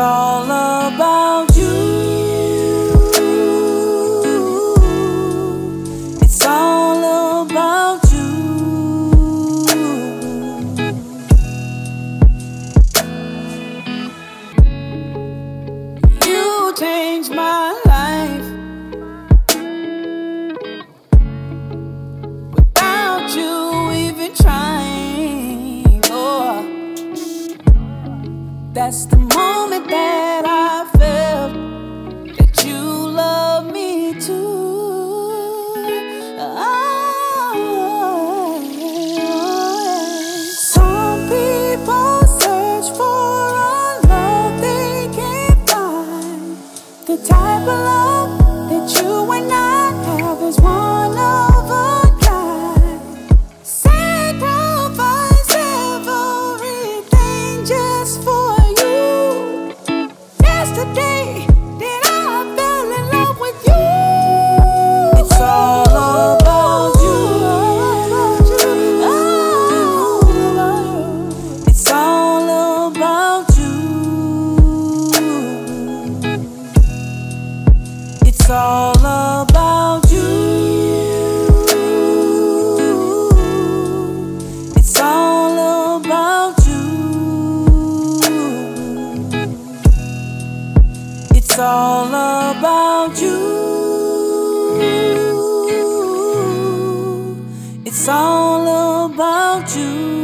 all about you. It's all about you. You changed my life. Without you even trying, oh, that's the moment that I felt that you love me too. Oh, Some people search for a love they can't find. The type of love It's all about you. It's all about you. It's all about you. It's all about you.